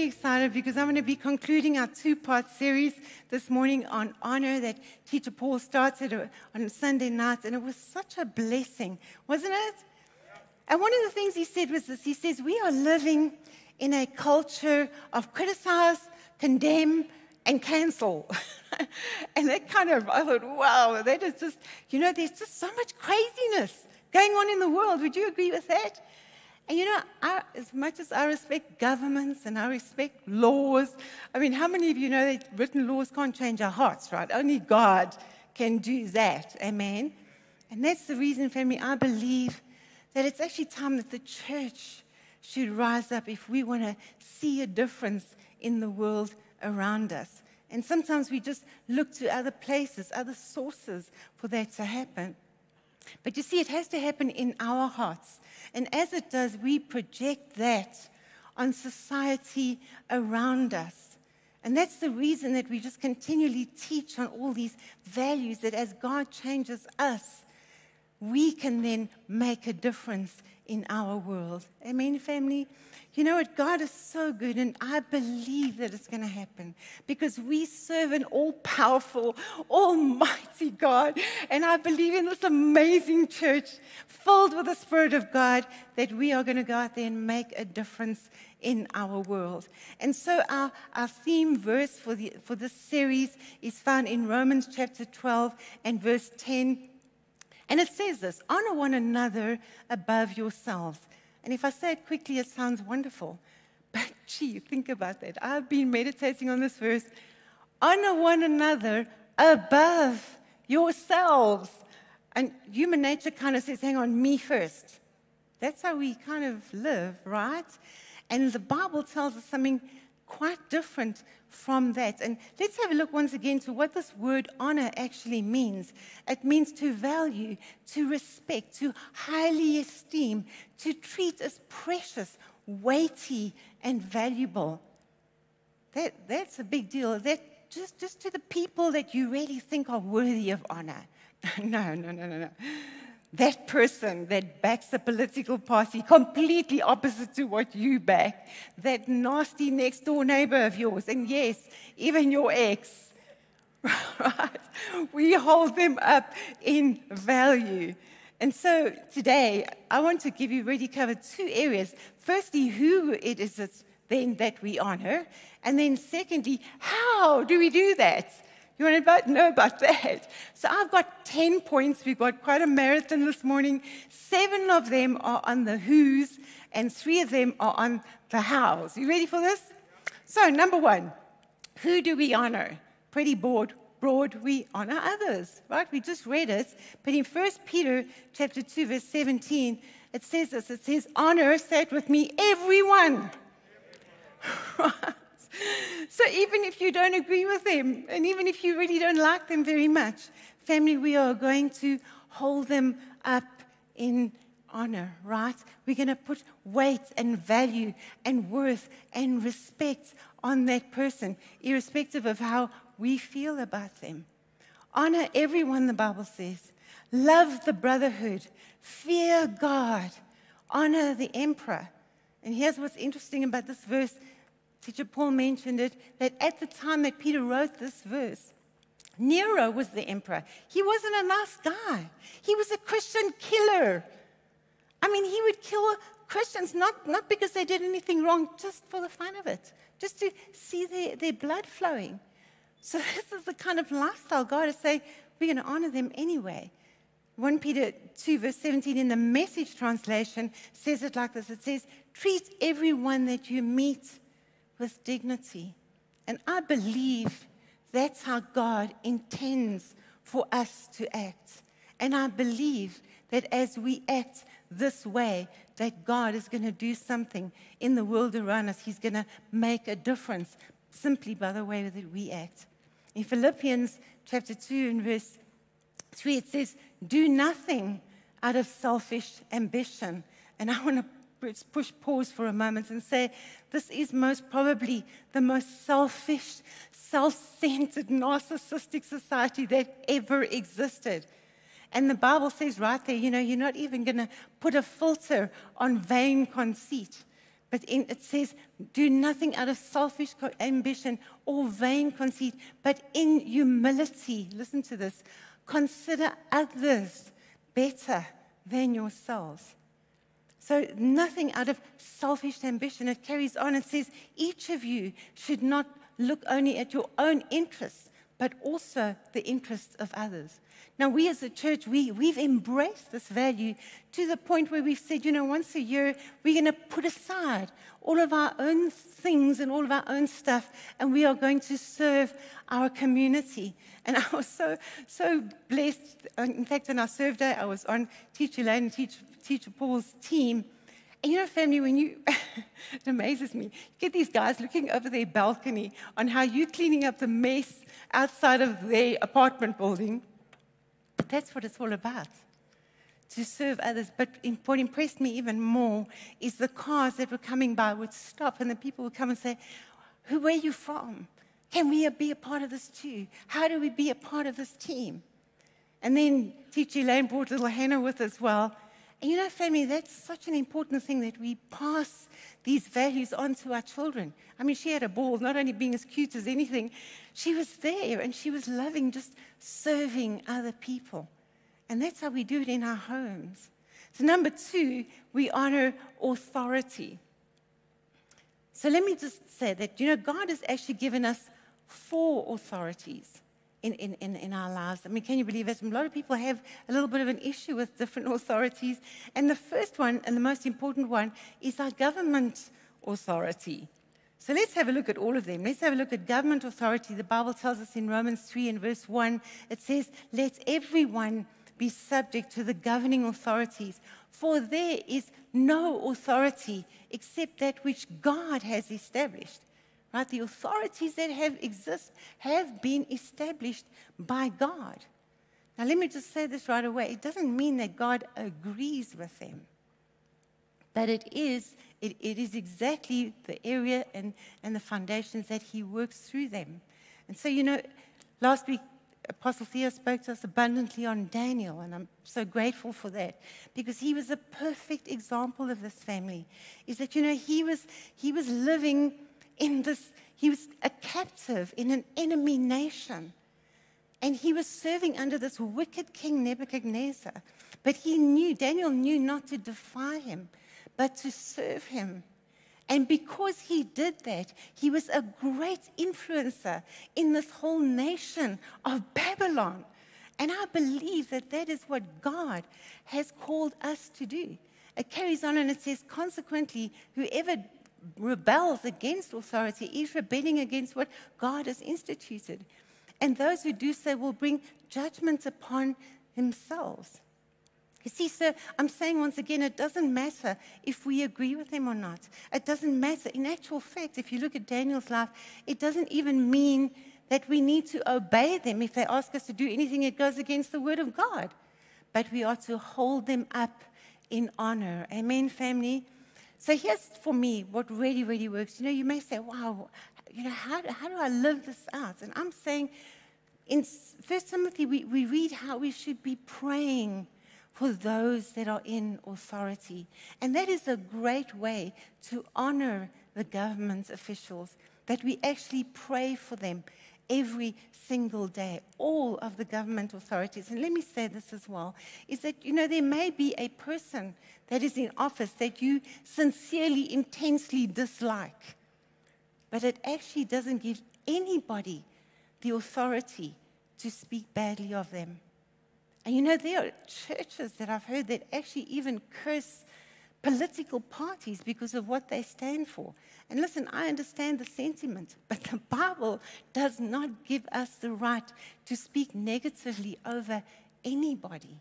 Really excited because I'm going to be concluding our two part series this morning on honor that Teacher Paul started uh, on Sunday night, and it was such a blessing, wasn't it? And one of the things he said was this he says, We are living in a culture of criticize, condemn, and cancel. and that kind of, I thought, wow, that is just, you know, there's just so much craziness going on in the world. Would you agree with that? And you know, I, as much as I respect governments and I respect laws, I mean, how many of you know that written laws can't change our hearts, right? Only God can do that. Amen. And that's the reason, family, I believe that it's actually time that the church should rise up if we want to see a difference in the world around us. And sometimes we just look to other places, other sources for that to happen. But you see, it has to happen in our hearts. And as it does, we project that on society around us. And that's the reason that we just continually teach on all these values that as God changes us, we can then make a difference in our world. Amen, family? You know what? God is so good, and I believe that it's going to happen because we serve an all powerful, almighty God. And I believe in this amazing church filled with the Spirit of God that we are going to go out there and make a difference in our world. And so, our, our theme verse for, the, for this series is found in Romans chapter 12 and verse 10. And it says this honor one another above yourselves. And if I say it quickly, it sounds wonderful. But gee, think about that. I've been meditating on this verse. Honor one another above yourselves. And human nature kind of says, hang on, me first. That's how we kind of live, right? And the Bible tells us something quite different from that. And let's have a look once again to what this word honor actually means. It means to value, to respect, to highly esteem, to treat as precious, weighty, and valuable. That, that's a big deal. That just, just to the people that you really think are worthy of honor. no, no, no, no, no that person that backs a political party completely opposite to what you back, that nasty next door neighbor of yours, and yes, even your ex, right? We hold them up in value. And so today, I want to give you really cover two areas. Firstly, who it is then that we honor, and then secondly, how do we do that? You want to know about that? So I've got 10 points. We've got quite a marathon this morning. Seven of them are on the who's, and three of them are on the how's. You ready for this? So, number one, who do we honor? Pretty broad, broad, we honor others, right? We just read it. But in 1 Peter chapter 2, verse 17, it says this. It says, honor, say it with me, everyone. Right? So even if you don't agree with them, and even if you really don't like them very much, family, we are going to hold them up in honor, right? We're going to put weight and value and worth and respect on that person, irrespective of how we feel about them. Honor everyone, the Bible says. Love the brotherhood. Fear God. Honor the emperor. And here's what's interesting about this verse Teacher Paul mentioned it, that at the time that Peter wrote this verse, Nero was the emperor. He wasn't a nice guy, he was a Christian killer. I mean, he would kill Christians not, not because they did anything wrong, just for the fun of it, just to see their, their blood flowing. So, this is the kind of lifestyle God is saying, we're going to honor them anyway. 1 Peter 2, verse 17 in the message translation says it like this it says, Treat everyone that you meet with dignity. And I believe that's how God intends for us to act. And I believe that as we act this way, that God is going to do something in the world around us. He's going to make a difference simply by the way that we act. In Philippians chapter 2 and verse 3, it says, Do nothing out of selfish ambition. And I want to push pause for a moment and say, this is most probably the most selfish, self centered, narcissistic society that ever existed. And the Bible says right there, you know, you're not even going to put a filter on vain conceit But in, it says, do nothing out of selfish ambition or vain conceit, but in humility, listen to this, consider others better than yourselves. So, nothing out of selfish ambition. It carries on. and says, each of you should not look only at your own interests, but also the interests of others. Now, we as a church, we, we've embraced this value to the point where we've said, you know, once a year, we're going to put aside all of our own things and all of our own stuff, and we are going to serve our community. And I was so, so blessed. In fact, on our serve day, I was on Teacher Lane and Teacher, Paul's team. And you know, family, when you, it amazes me, you get these guys looking over their balcony on how you're cleaning up the mess outside of their apartment building. That's what it's all about to serve others. But what impressed me even more is the cars that were coming by would stop and the people would come and say, Who, where are you from? Can we be a part of this too? How do we be a part of this team? And then Teacher Elaine brought little Hannah with as well. And you know, family, that's such an important thing that we pass these values on to our children. I mean, she had a ball, not only being as cute as anything, she was there and she was loving just serving other people. And that's how we do it in our homes. So, number two, we honor authority. So, let me just say that, you know, God has actually given us four authorities in, in, in, in our lives. I mean, can you believe it? A lot of people have a little bit of an issue with different authorities. And the first one, and the most important one, is our government authority. So let's have a look at all of them. Let's have a look at government authority. The Bible tells us in Romans 3 and verse 1, it says, Let everyone be subject to the governing authorities, for there is no authority except that which God has established. Right? The authorities that have exist have been established by God. Now, let me just say this right away. It doesn't mean that God agrees with them, but it is, it, it is exactly the area and, and the foundations that He works through them. And so, you know, last week, Apostle Theo spoke to us abundantly on Daniel, and I'm so grateful for that because he was a perfect example of this family. Is that, you know, he was, he was living in this, he was a captive in an enemy nation. And he was serving under this wicked king Nebuchadnezzar. But he knew, Daniel knew not to defy him, but to serve him. And because he did that, he was a great influencer in this whole nation of Babylon. And I believe that that is what God has called us to do. It carries on and it says, consequently, whoever rebels against authority is rebelling against what God has instituted. And those who do so will bring judgment upon themselves. You see, sir, I'm saying once again, it doesn't matter if we agree with them or not. It doesn't matter. In actual fact, if you look at Daniel's life, it doesn't even mean that we need to obey them if they ask us to do anything that goes against the word of God. But we are to hold them up in honor. Amen, family? So here's for me what really, really works. You know, you may say, wow, you know, how, how do I live this out? And I'm saying in First Timothy, we, we read how we should be praying for those that are in authority. And that is a great way to honor the government officials, that we actually pray for them every single day, all of the government authorities. And let me say this as well is that, you know, there may be a person that is in office that you sincerely, intensely dislike, but it actually doesn't give anybody the authority to speak badly of them. And you know, there are churches that I've heard that actually even curse political parties because of what they stand for. And listen, I understand the sentiment, but the Bible does not give us the right to speak negatively over anybody.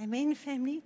Amen, family?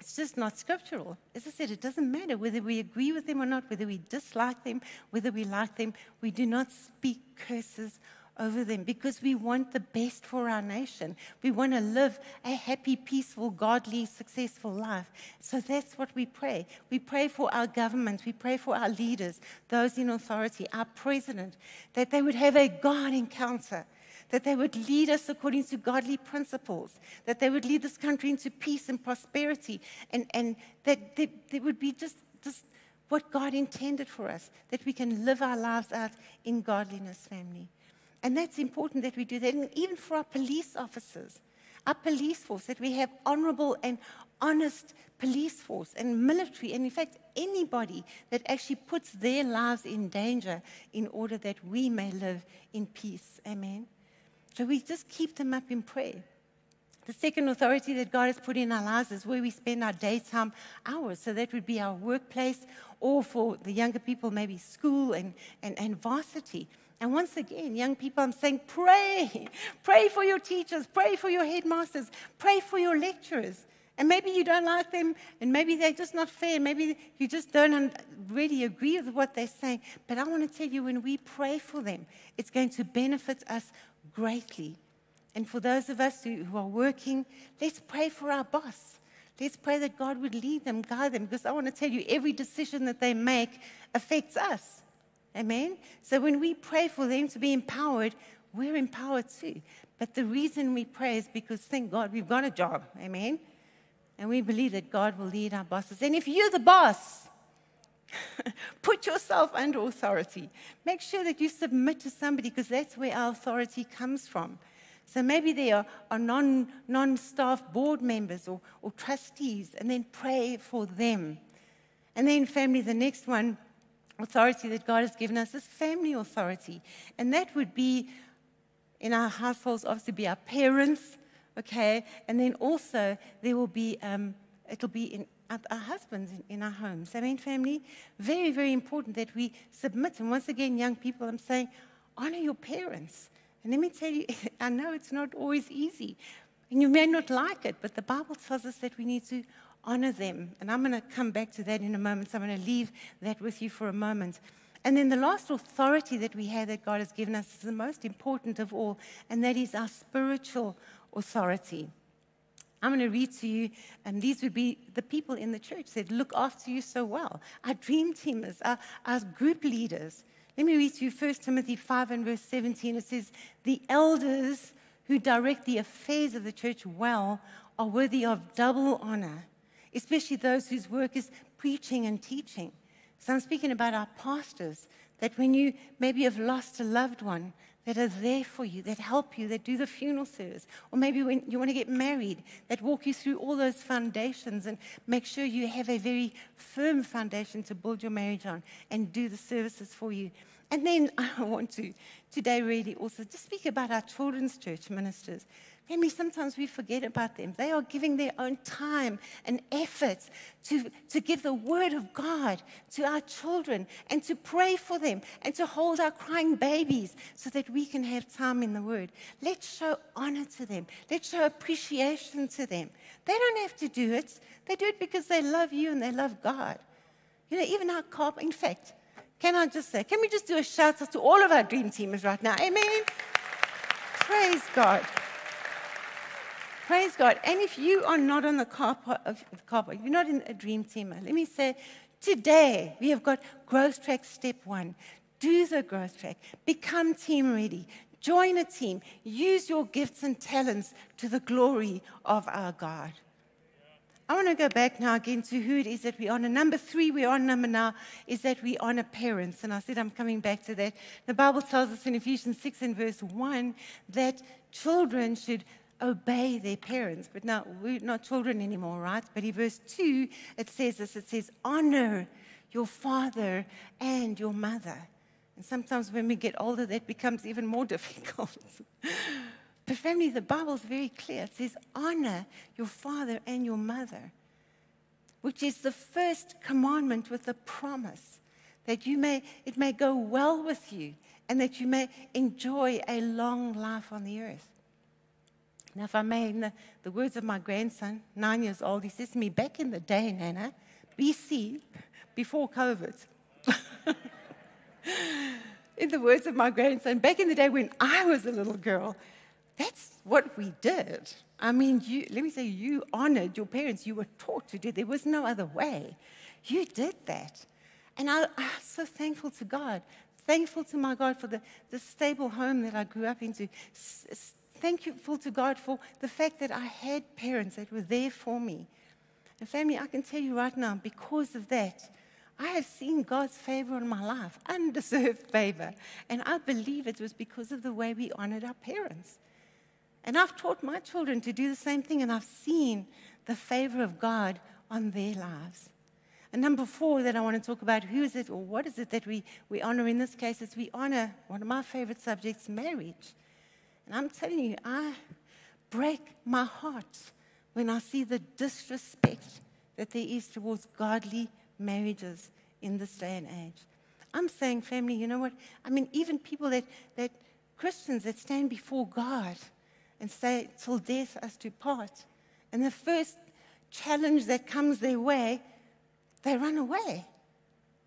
It's just not scriptural. As I said, it doesn't matter whether we agree with them or not, whether we dislike them, whether we like them. We do not speak curses over them because we want the best for our nation. We want to live a happy, peaceful, godly, successful life. So that's what we pray. We pray for our government, we pray for our leaders, those in authority, our president, that they would have a God encounter. That they would lead us according to godly principles, that they would lead this country into peace and prosperity, and, and that there, there would be just, just what God intended for us, that we can live our lives out in godliness, family. And that's important that we do that. And even for our police officers, our police force, that we have honorable and honest police force and military, and in fact, anybody that actually puts their lives in danger in order that we may live in peace. Amen. So we just keep them up in prayer. The second authority that God has put in our lives is where we spend our daytime hours. So that would be our workplace, or for the younger people, maybe school and, and, and varsity. And once again, young people, I'm saying pray. Pray for your teachers, pray for your headmasters, pray for your lecturers. And maybe you don't like them, and maybe they're just not fair. Maybe you just don't really agree with what they're saying. But I want to tell you, when we pray for them, it's going to benefit us greatly. And for those of us who, who are working, let's pray for our boss. Let's pray that God would lead them, guide them, because I want to tell you, every decision that they make affects us. Amen? So when we pray for them to be empowered, we're empowered too. But the reason we pray is because, thank God, we've got a job. Amen? And we believe that God will lead our bosses. And if you're the boss, put yourself under authority. Make sure that you submit to somebody because that's where our authority comes from. So maybe there are, are non, non-staff board members or, or trustees, and then pray for them. And then, family, the next one, authority that God has given us is family authority. And that would be in our households, obviously, be our parents, okay? And then also there will be, um, it'll be in our husbands in, in our homes. I mean, family, very, very important that we submit. And once again, young people, I'm saying, honor your parents. And let me tell you, I know it's not always easy. And you may not like it, but the Bible tells us that we need to honor them. And I'm going to come back to that in a moment. So I'm going to leave that with you for a moment. And then the last authority that we have that God has given us is the most important of all, and that is our spiritual authority. I'm going to read to you, and these would be the people in the church that look after you so well. Our dream teamers, our, uh, our group leaders. Let me read to you 1 Timothy 5 and verse 17. It says, The elders who direct the affairs of the church well are worthy of double honor, especially those whose work is preaching and teaching. So I'm speaking about our pastors, that when you maybe have lost a loved one, that are there for you, that help you, that do the funeral service. Or maybe when you want to get married, that walk you through all those foundations and make sure you have a very firm foundation to build your marriage on and do the services for you. And then I want to today really also just speak about our children's church ministers. Family, sometimes we forget about them. They are giving their own time and effort to, to give the word of God to our children and to pray for them and to hold our crying babies so that we can have time in the word. Let's show honor to them. Let's show appreciation to them. They don't have to do it. They do it because they love you and they love God. You know, even our car, in fact, can I just say, can we just do a shout out to all of our dream teamers right now? Amen. Praise God. Praise God. And if you are not on the car you're not in a dream team, let me say, today we have got growth track step one. Do the growth track. Become team ready. Join a team. Use your gifts and talents to the glory of our God. I want to go back now again to who it is that we honor. Number three, we honor number now is that we honor parents. And I said I'm coming back to that. The Bible tells us in Ephesians 6 and verse 1 that children should obey their parents. But now we're not children anymore, right? But in verse 2, it says this it says, honor your father and your mother. And sometimes when we get older, that becomes even more difficult. but family, the Bible is very clear. It says, honor your father and your mother, which is the first commandment with a promise that you may, it may go well with you and that you may enjoy a long life on the earth. Now, if I may, in the, the words of my grandson, nine years old, he says to me, back in the day, Nana, BC, before COVID, in the words of my grandson, back in the day when I was a little girl, that's what we did. I mean, you, let me say, you honored your parents. You were taught to do. There was no other way. You did that. And I, I'm so thankful to God, thankful to my God for the, the stable home that I grew up into, S- thankful to God for the fact that I had parents that were there for me. And family, I can tell you right now, because of that, I have seen God's favor on my life, undeserved favor. And I believe it was because of the way we honored our parents. And I've taught my children to do the same thing, and I've seen the favor of God on their lives. And number four that I want to talk about who is it or what is it that we, we honor in this case is we honor one of my favorite subjects, marriage. And I'm telling you, I break my heart when I see the disrespect that there is towards godly marriages in this day and age. I'm saying, family, you know what? I mean, even people that, that Christians that stand before God and say, till death us do part. And the first challenge that comes their way, they run away.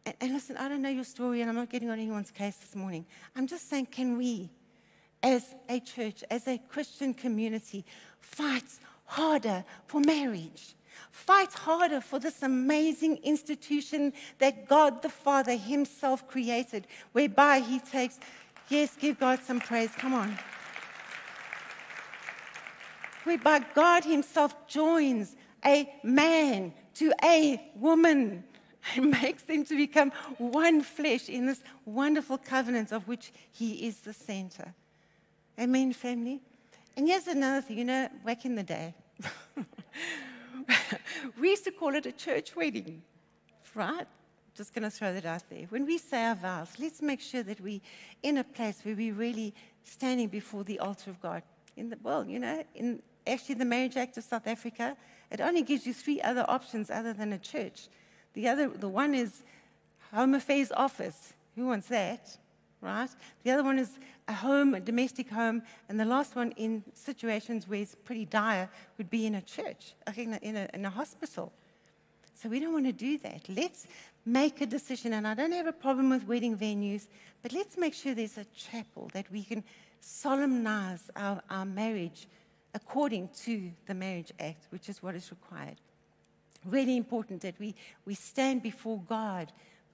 And, and listen, I don't know your story, and I'm not getting on anyone's case this morning. I'm just saying, can we, as a church, as a Christian community, fight harder for marriage? Fight harder for this amazing institution that God the Father Himself created, whereby He takes, yes, give God some praise, come on. Whereby God Himself joins a man to a woman and makes them to become one flesh in this wonderful covenant of which He is the center. Amen, family? And here's another thing you know, back in the day, we used to call it a church wedding, right? Just going to throw that out there. When we say our vows, let's make sure that we're in a place where we're really standing before the altar of God. In the well, you know, in actually the Marriage Act of South Africa, it only gives you three other options other than a church. The other, the one is Home Affairs Office. Who wants that? Right? The other one is a home, a domestic home, and the last one in situations where it's pretty dire would be in a church, in a, in a, in a hospital. So we don't want to do that. Let's make a decision, and I don't have a problem with wedding venues, but let's make sure there's a chapel that we can solemnize our, our marriage according to the Marriage Act, which is what is required. Really important that we, we stand before God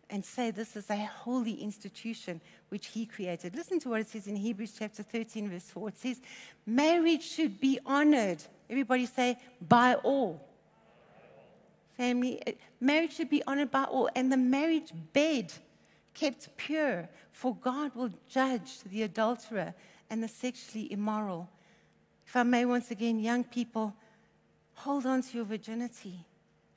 and say this is a holy institution which he created. Listen to what it says in Hebrews chapter 13, verse 4. It says, Marriage should be honored. Everybody say, by all. Family, uh, marriage should be honored by all. And the marriage bed kept pure, for God will judge the adulterer and the sexually immoral. If I may, once again, young people, hold on to your virginity.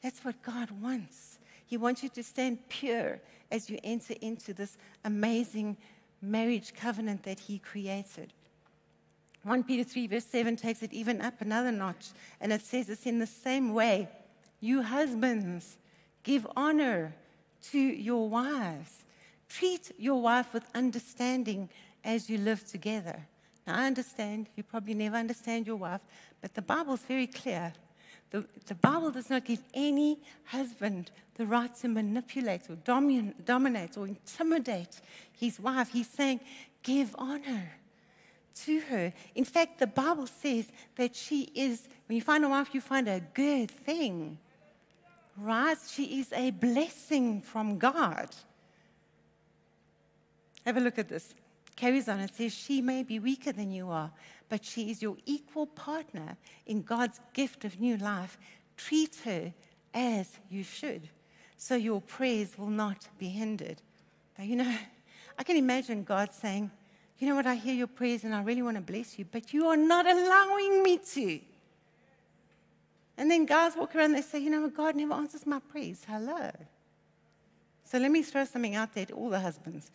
That's what God wants. He wants you to stand pure as you enter into this amazing marriage covenant that He created. 1 Peter 3, verse 7 takes it even up another notch, and it says it's in the same way. You husbands, give honor to your wives. Treat your wife with understanding as you live together. Now, I understand you probably never understand your wife, but the Bible is very clear the, the Bible does not give any husband the right to manipulate or domin, dominate or intimidate his wife. He's saying, give honor to her. In fact, the Bible says that she is, when you find a wife, you find a good thing. Right? She is a blessing from God. Have a look at this. Carries on. It says, She may be weaker than you are, but she is your equal partner in God's gift of new life. Treat her as you should, so your prayers will not be hindered. Now, you know, I can imagine God saying, You know what, I hear your prayers and I really want to bless you, but you are not allowing me to. And then guys walk around and they say, You know God never answers my prayers. Hello. So let me throw something out there to all the husbands.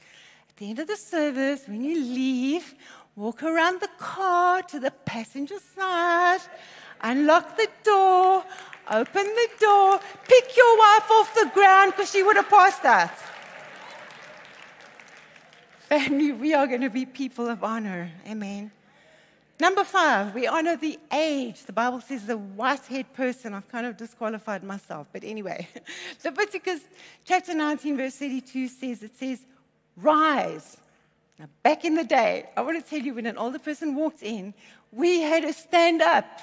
At the end of the service, when you leave, walk around the car to the passenger side, unlock the door, open the door, pick your wife off the ground because she would have passed that. Family, we are going to be people of honor. Amen. Number five, we honor the age. The Bible says the white haired person. I've kind of disqualified myself, but anyway. Leviticus chapter 19, verse 32 says, It says, Rise now, back in the day, I want to tell you when an older person walked in, we had to stand up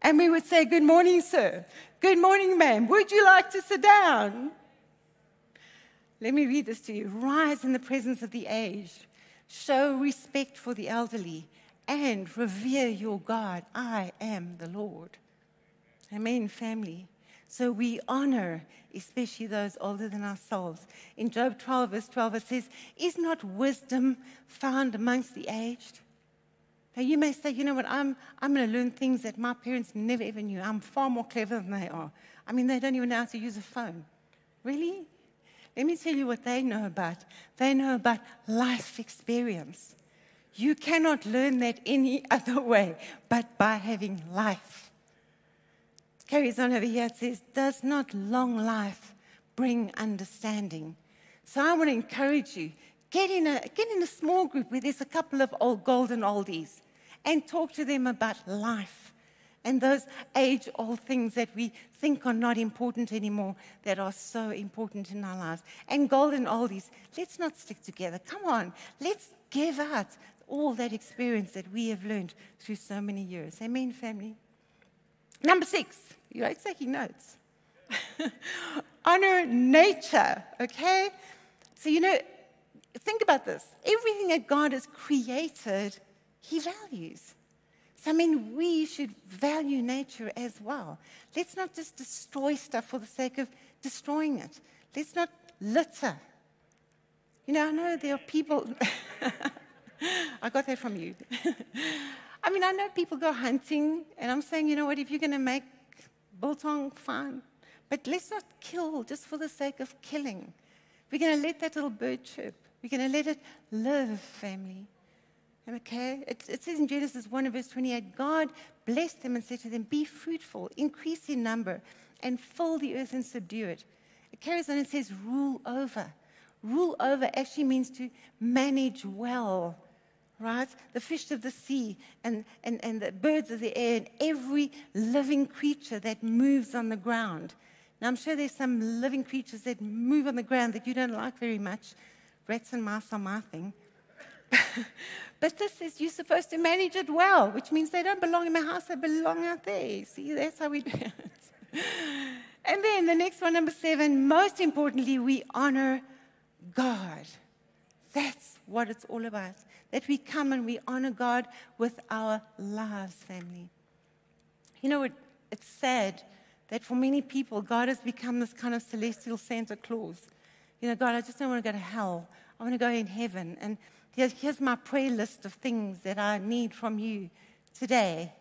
and we would say, Good morning, sir. Good morning, ma'am. Would you like to sit down? Let me read this to you. Rise in the presence of the aged, show respect for the elderly, and revere your God. I am the Lord. Amen, family. So we honor, especially those older than ourselves. In Job 12, verse 12, it says, Is not wisdom found amongst the aged? Now, you may say, you know what, I'm, I'm going to learn things that my parents never ever knew. I'm far more clever than they are. I mean, they don't even know how to use a phone. Really? Let me tell you what they know about. They know about life experience. You cannot learn that any other way but by having life. Carries on over here, it says, Does not long life bring understanding? So I want to encourage you get in, a, get in a small group where there's a couple of old golden oldies and talk to them about life and those age old things that we think are not important anymore that are so important in our lives. And golden oldies, let's not stick together. Come on, let's give out all that experience that we have learned through so many years. Amen, family. Number six, you're taking notes. Honor nature, okay? So, you know, think about this. Everything that God has created, He values. So, I mean, we should value nature as well. Let's not just destroy stuff for the sake of destroying it. Let's not litter. You know, I know there are people. I got that from you. I mean, I know people go hunting, and I'm saying, you know what, if you're going to make biltong, fine. But let's not kill just for the sake of killing. We're going to let that little bird chirp. We're going to let it live, family. Okay? It, it, says in Genesis 1 verse 28 God blessed them and said to them, Be fruitful, increase in number, and fill the earth and subdue it. It carries on and says, Rule over. Rule over actually means to manage well right? The fish of the sea and, and, and the birds of the air and every living creature that moves on the ground. Now, I'm sure there's some living creatures that move on the ground that you don't like very much. Rats and mice are my thing. but this is, you're supposed to manage it well, which means they don't belong in my house, they belong out there. See, that's how we do it. and then the next one, number seven, most importantly, we honor God. That's what it's all about. That we come and we honor God with our lives, family. You know, it, it's sad that for many people, God has become this kind of celestial Santa Claus. You know, God, I just don't want to go to hell. I want to go in heaven. And here's, here's my prayer list of things that I need from you today.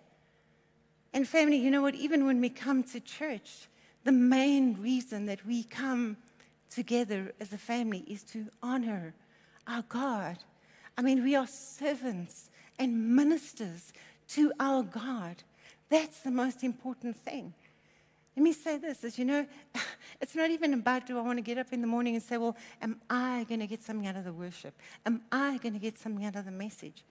And family, you know what? Even when we come to church, the main reason that we come together as a family is to honor our God. I mean, we are servants and ministers to our God. That's the most important thing. Let me say this as you know, it's not even about do I want to get up in the morning and say, well, am I going to get something out of the worship? Am I going to get something out of the message?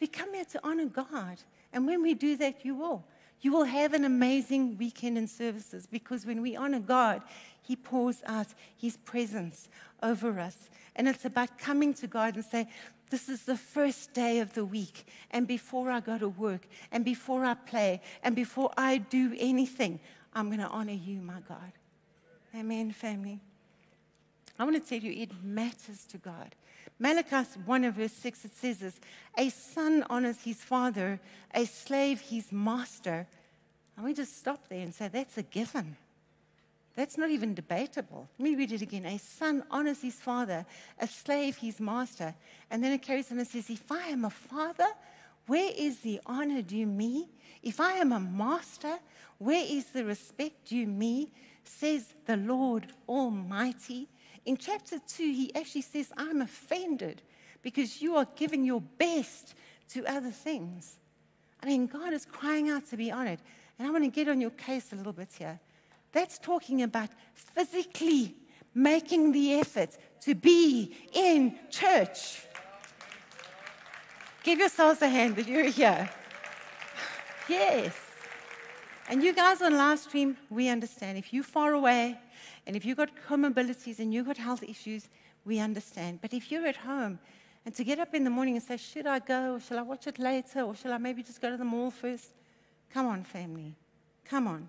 We come here to honor God. And when we do that, you will. You will have an amazing weekend in services because when we honor God, He pours out His presence over us. And it's about coming to God and say, This is the first day of the week. And before I go to work, and before I play, and before I do anything, I'm going to honor you, my God. Amen, family. I want to tell you, it matters to God. Malachi 1 verse 6, it says this A son honors his father, a slave his master. And we just stop there and say, That's a given. That's not even debatable. Let me read it again. A son honors his father, a slave his master. And then it carries on and says, If I am a father, where is the honor due me? If I am a master, where is the respect due me? Says the Lord Almighty. In chapter 2, he actually says, I'm offended because you are giving your best to other things. I mean, God is crying out to be honored. And I want to get on your case a little bit here. That's talking about physically making the effort to be in church. Give yourselves a hand that you're here. Yes. And you guys on live stream, we understand. If you're far away and if you've got comorbidities and you've got health issues, we understand. But if you're at home and to get up in the morning and say, Should I go? Or shall I watch it later? Or shall I maybe just go to the mall first? Come on, family. Come on.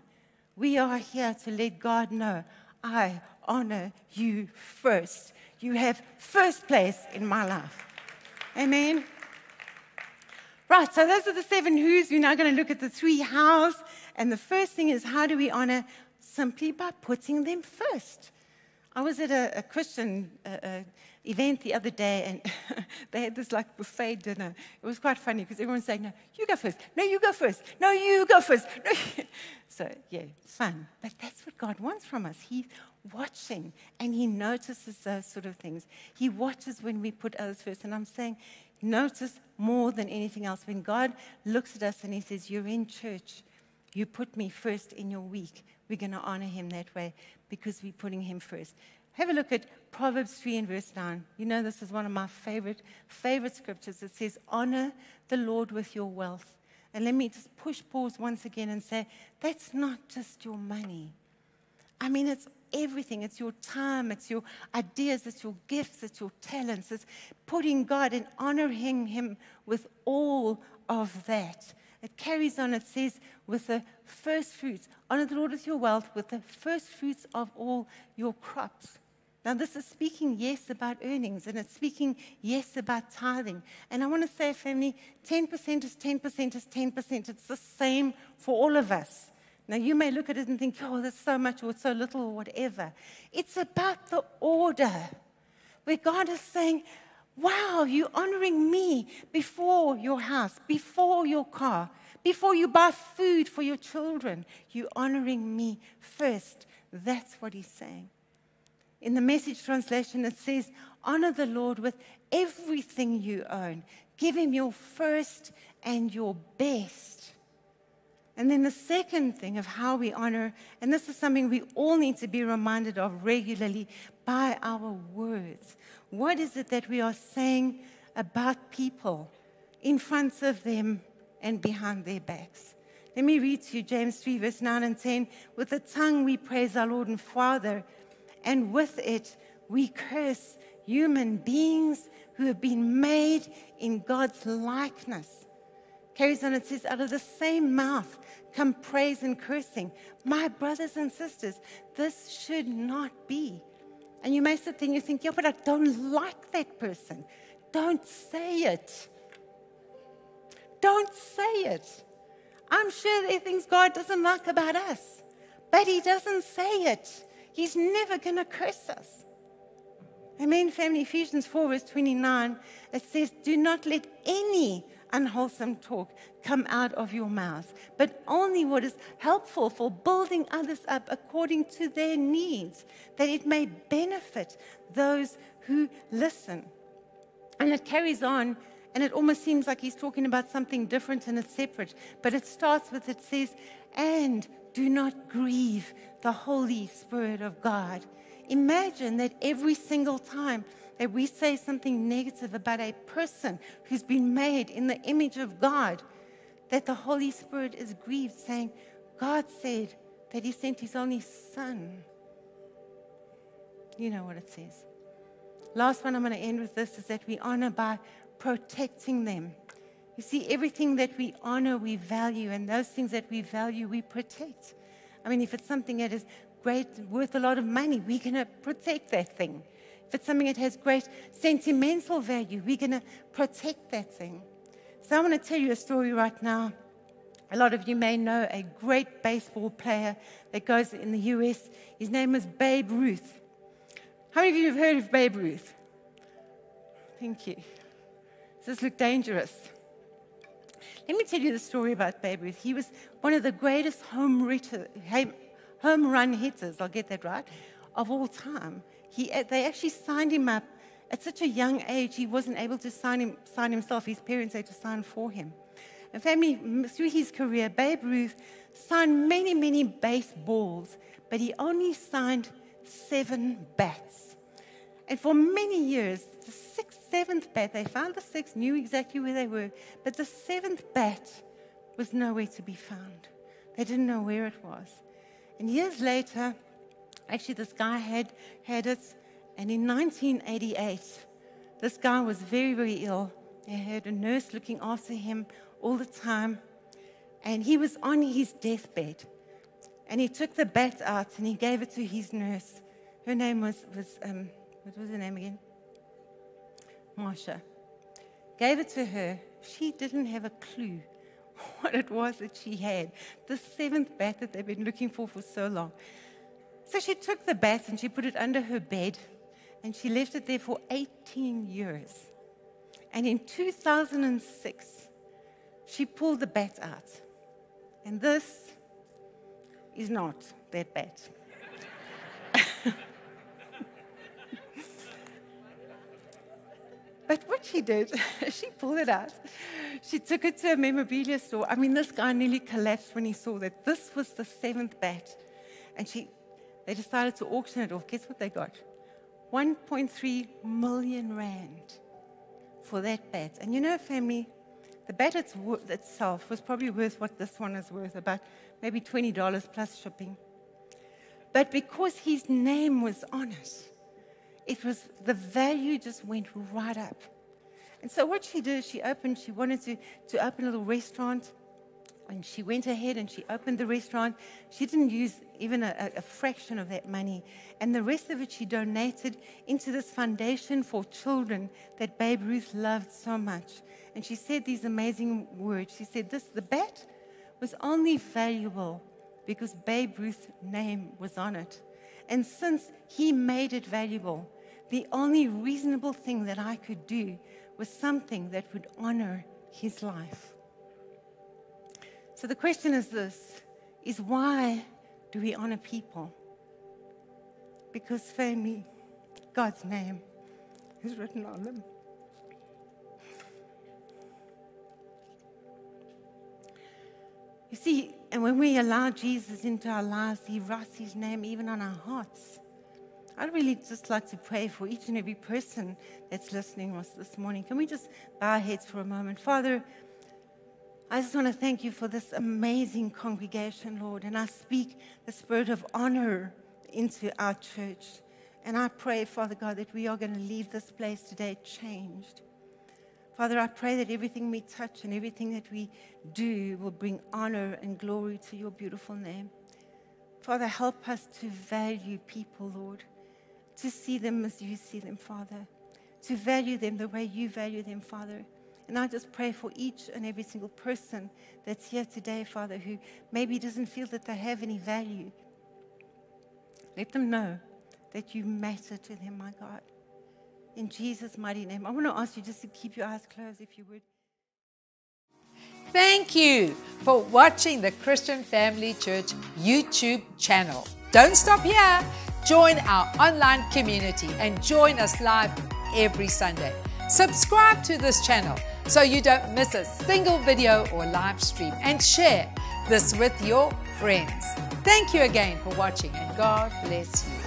We are here to let God know I honor you first. You have first place in my life. Amen. Right, so those are the seven who's. We're now going to look at the three hows. And the first thing is how do we honor simply by putting them first. I was at a, a Christian uh, uh, event the other day and they had this like buffet dinner. It was quite funny because everyone's saying, No, you go first. No, you go first. No, you go first. No. So, yeah, fun. But that's what God wants from us. He's watching and He notices those sort of things. He watches when we put others first. And I'm saying, notice more than anything else. When God looks at us and He says, You're in church, you put me first in your week, we're going to honor Him that way because we're putting Him first. Have a look at Proverbs 3 and verse 9. You know, this is one of my favorite, favorite scriptures. It says, Honor the Lord with your wealth. And let me just push pause once again and say, that's not just your money. I mean, it's everything. It's your time, it's your ideas, it's your gifts, it's your talents. It's putting God and honoring Him with all of that. It carries on, it says, with the first fruits. Honor the Lord with your wealth, with the first fruits of all your crops. Now, this is speaking, yes, about earnings, and it's speaking, yes, about tithing. And I want to say, family, 10% is 10% is 10%. It's the same for all of us. Now, you may look at it and think, oh, that's so much or so little or whatever. It's about the order where God is saying, wow, you're honoring me before your house, before your car, before you buy food for your children. You're honoring me first. That's what he's saying. In the message translation, it says, honor the Lord with everything you own. Give him your first and your best. And then the second thing of how we honor, and this is something we all need to be reminded of regularly by our words. What is it that we are saying about people in front of them and behind their backs? Let me read to you James 3, verse 9 and 10. With the tongue we praise our Lord and Father, and with it we curse human beings who have been made in God's likeness. Carries on, it says, out of the same mouth come praise and cursing. My brothers and sisters, this should not be. And you may sit there and you think, yeah, but I don't like that person. Don't say it. Don't say it. I'm sure there are things God doesn't like about us, but He doesn't say it. He's never going to curse us. Amen, family. Ephesians 4, verse 29, it says, Do not let any unwholesome talk come out of your mouth, but only what is helpful for building others up according to their needs, that it may benefit those who listen. And it carries on, and it almost seems like he's talking about something different and it's separate, but it starts with it says, and do not grieve the Holy Spirit of God. Imagine that every single time that we say something negative about a person who's been made in the image of God, that the Holy Spirit is grieved, saying, God said that He sent His only Son. You know what it says. Last one I'm going to end with this is that we honor by protecting them. You see, everything that we honor, we value, and those things that we value, we protect. I mean, if it's something that is great, worth a lot of money, we're going to uh, protect that thing. If it's something that has great sentimental value, we're going to uh, protect that thing. So I want to tell you a story right now. A lot of you may know a great baseball player that goes in the US. His name is Babe Ruth. How many of you have heard of Babe Ruth? Thank you. Does this look dangerous? Let me tell you the story about Babe Ruth. He was one of the greatest home, home run hitters, I'll get that right, of all time. He, uh, they actually signed him up at such a young age, he wasn't able to sign, him, sign himself. His parents had to sign for him. And family, through his career, Babe Ruth signed many, many baseballs, but he only signed seven bats. And for many years, the sixth, seventh bat, they found the sixth, knew exactly where they were, but the seventh bat was nowhere to be found. They didn't know where it was. And years later, Actually, this guy had, had it, and in 1988, this guy was very, very ill. He had a nurse looking after him all the time, and he was on his deathbed. And he took the bat out and he gave it to his nurse. Her name was, was um, what was her name again? Marsha. Gave it to her. She didn't have a clue what it was that she had. The seventh bat that they've been looking for for so long. So she took the bat and she put it under her bed and she left it there for 18 years. And in 2006, she pulled the bat out. And this is not that bat. But what she did, she pulled it out. She took it to a memorabilia store. I mean, this guy nearly collapsed when he saw that this was the seventh bat. And she, they decided to auction it off. Guess what they got? 1.3 million rand for that bat. And you know, family, the bat itself was probably worth what this one is worth, about maybe $20 plus shipping. But because his name was on it, it was the value just went right up. And so what she did, she opened, she wanted to, to open a little restaurant. And she went ahead and she opened the restaurant. She didn't use even a, a, fraction of that money. And the rest of it she donated into this foundation for children that Babe Ruth loved so much. And she said these amazing words. She said, This the bat was only valuable because Babe Ruth's name was on it. And since he made it valuable, the only reasonable thing that I could do was something that would honor his life. So the question is this is why do we honor people? Because for me, God's name is written on them. You see, and when we allow Jesus into our lives, He writes His name even on our hearts. I'd really just like to pray for each and every person that's listening to us this morning. Can we just bow our heads for a moment? Father, I just want to thank you for this amazing congregation, Lord. And I speak the spirit of honor into our church. And I pray, Father God, that we are going to leave this place today changed. Father, I pray that everything we touch and everything that we do will bring honor and glory to your beautiful name. Father, help us to value people, Lord to see them as you see them, Father, to value them the way you value them, Father. And I just pray for each and every single person that's here today, Father, who maybe doesn't feel that they have any value. Let them know that you matter to them, my God. In Jesus' mighty name. I want to ask you just to keep your eyes closed, if you would. Thank you for watching the Christian Family Church YouTube channel. Don't stop here. Join our online community and join us live every Sunday. Subscribe to this channel so you don't miss a single video or live stream and share this with your friends. Thank you again for watching and God bless you.